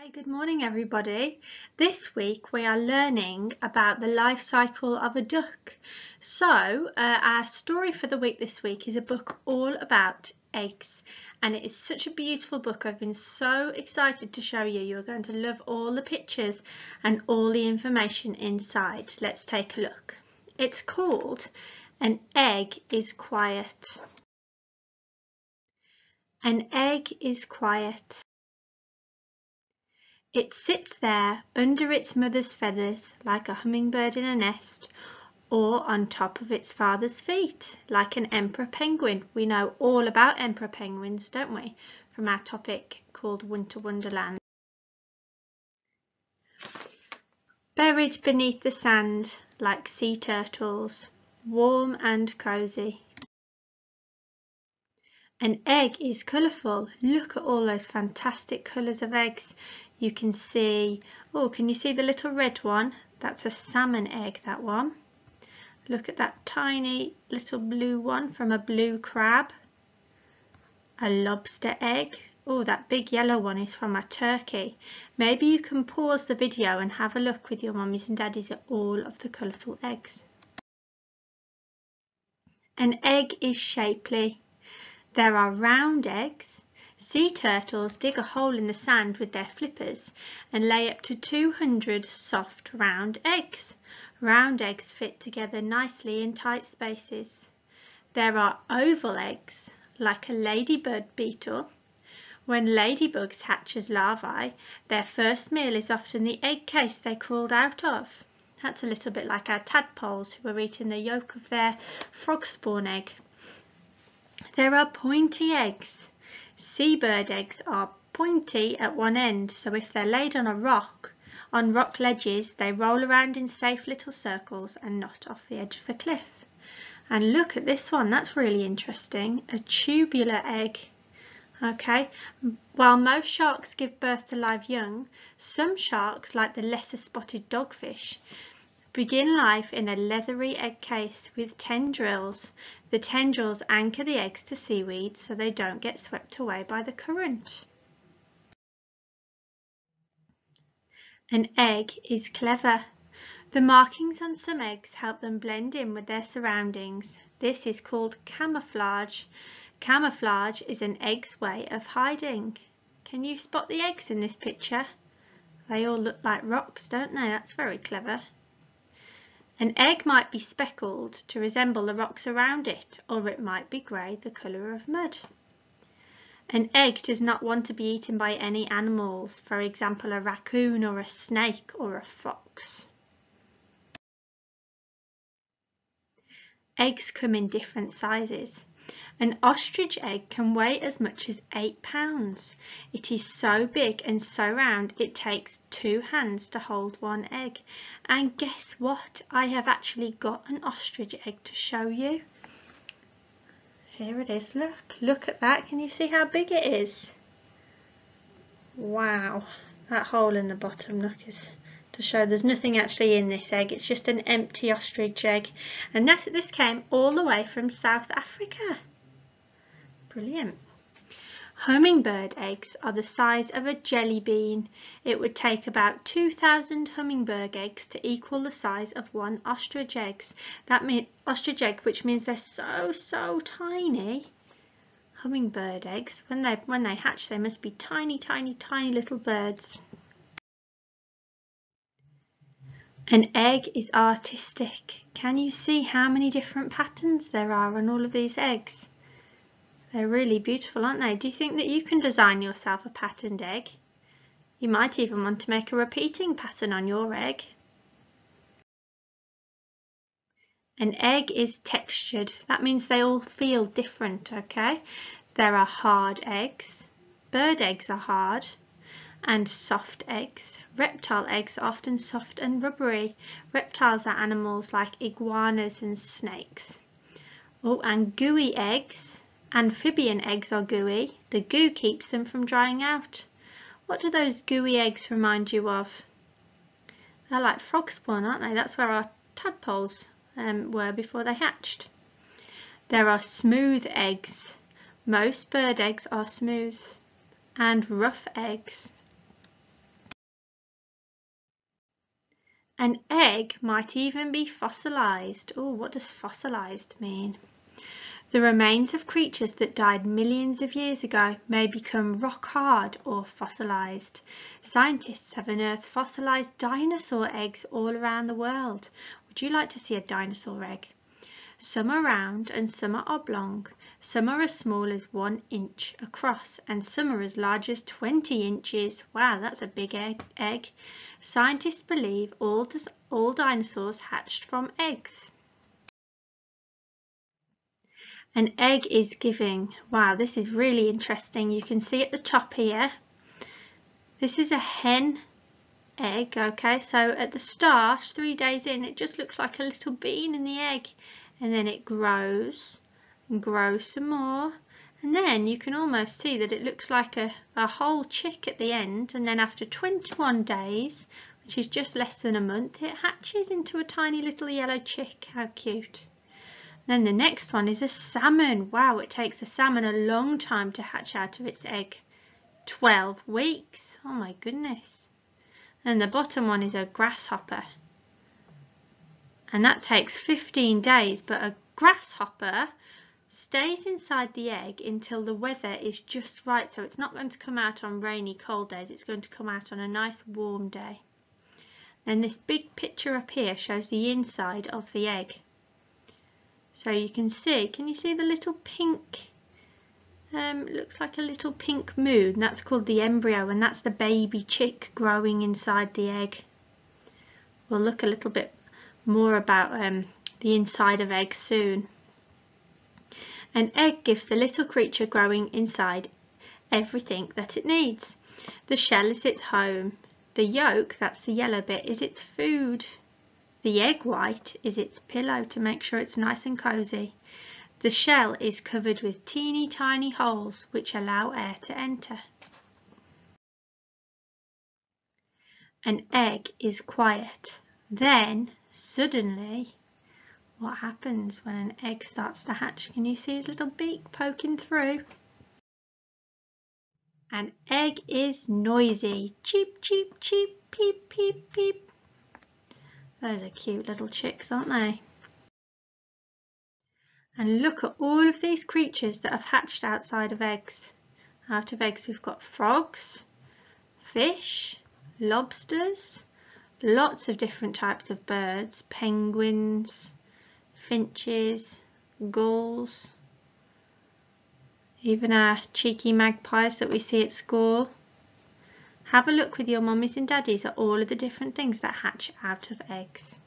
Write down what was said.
Hey, good morning everybody. This week we are learning about the life cycle of a duck. So uh, our story for the week this week is a book all about eggs and it is such a beautiful book. I've been so excited to show you. You're going to love all the pictures and all the information inside. Let's take a look. It's called An Egg is Quiet. An egg is quiet. It sits there under its mother's feathers like a hummingbird in a nest or on top of its father's feet like an emperor penguin. We know all about emperor penguins, don't we, from our topic called Winter Wonderland. Buried beneath the sand like sea turtles, warm and cosy. An egg is colourful. Look at all those fantastic colours of eggs. You can see, oh, can you see the little red one? That's a salmon egg, that one. Look at that tiny little blue one from a blue crab. A lobster egg. Oh, that big yellow one is from a turkey. Maybe you can pause the video and have a look with your mummies and daddies at all of the colourful eggs. An egg is shapely. There are round eggs. Sea turtles dig a hole in the sand with their flippers and lay up to 200 soft round eggs. Round eggs fit together nicely in tight spaces. There are oval eggs, like a ladybird beetle. When ladybugs hatch as larvae, their first meal is often the egg case they crawled out of. That's a little bit like our tadpoles who are eating the yolk of their frog spawn egg. There are pointy eggs. Seabird eggs are pointy at one end, so if they're laid on a rock, on rock ledges, they roll around in safe little circles and not off the edge of the cliff. And look at this one, that's really interesting, a tubular egg. Okay, while most sharks give birth to live young, some sharks, like the lesser spotted dogfish, Begin life in a leathery egg case with tendrils. The tendrils anchor the eggs to seaweed so they don't get swept away by the current. An egg is clever. The markings on some eggs help them blend in with their surroundings. This is called camouflage. Camouflage is an egg's way of hiding. Can you spot the eggs in this picture? They all look like rocks, don't they? That's very clever. An egg might be speckled to resemble the rocks around it, or it might be grey, the colour of mud. An egg does not want to be eaten by any animals, for example a raccoon or a snake or a fox. Eggs come in different sizes. An ostrich egg can weigh as much as 8 pounds. It is so big and so round it takes two hands to hold one egg. And guess what? I have actually got an ostrich egg to show you. Here it is, look, look at that. Can you see how big it is? Wow, that hole in the bottom, look, is to show there's nothing actually in this egg. It's just an empty ostrich egg. And this came all the way from South Africa. Brilliant. Hummingbird eggs are the size of a jelly bean. It would take about 2,000 hummingbird eggs to equal the size of one ostrich egg. That means ostrich egg, which means they're so, so tiny. Hummingbird eggs, when they, when they hatch, they must be tiny, tiny, tiny little birds. An egg is artistic. Can you see how many different patterns there are on all of these eggs? They're really beautiful, aren't they? Do you think that you can design yourself a patterned egg? You might even want to make a repeating pattern on your egg. An egg is textured. That means they all feel different, okay? There are hard eggs. Bird eggs are hard and soft eggs. Reptile eggs are often soft and rubbery. Reptiles are animals like iguanas and snakes. Oh, and gooey eggs Amphibian eggs are gooey. The goo keeps them from drying out. What do those gooey eggs remind you of? They're like frog spawn, aren't they? That's where our tadpoles um, were before they hatched. There are smooth eggs. Most bird eggs are smooth. And rough eggs. An egg might even be fossilized. Oh, what does fossilized mean? The remains of creatures that died millions of years ago may become rock hard or fossilized. Scientists have unearthed fossilized dinosaur eggs all around the world. Would you like to see a dinosaur egg? Some are round and some are oblong. Some are as small as one inch across and some are as large as 20 inches. Wow, that's a big egg. Scientists believe all, all dinosaurs hatched from eggs. An egg is giving. Wow, this is really interesting. You can see at the top here. This is a hen egg, okay? So at the start, three days in, it just looks like a little bean in the egg. And then it grows and grows some more. And then you can almost see that it looks like a, a whole chick at the end. And then after 21 days, which is just less than a month, it hatches into a tiny little yellow chick. How cute. Then the next one is a salmon. Wow, it takes a salmon a long time to hatch out of its egg. 12 weeks. Oh my goodness. And the bottom one is a grasshopper. And that takes 15 days, but a grasshopper stays inside the egg until the weather is just right. So it's not going to come out on rainy, cold days. It's going to come out on a nice warm day. Then this big picture up here shows the inside of the egg. So you can see, can you see the little pink, um, looks like a little pink moon. That's called the embryo and that's the baby chick growing inside the egg. We'll look a little bit more about um, the inside of eggs soon. An egg gives the little creature growing inside everything that it needs. The shell is its home. The yolk, that's the yellow bit, is its food. The egg white is its pillow to make sure it's nice and cosy. The shell is covered with teeny tiny holes which allow air to enter. An egg is quiet. Then, suddenly, what happens when an egg starts to hatch? Can you see his little beak poking through? An egg is noisy. Cheep, cheep, cheep, peep, peep, peep. Those are cute little chicks, aren't they? And look at all of these creatures that have hatched outside of eggs. Out of eggs we've got frogs, fish, lobsters, lots of different types of birds, penguins, finches, gulls, even our cheeky magpies that we see at school. Have a look with your mummies and daddies at all of the different things that hatch out of eggs.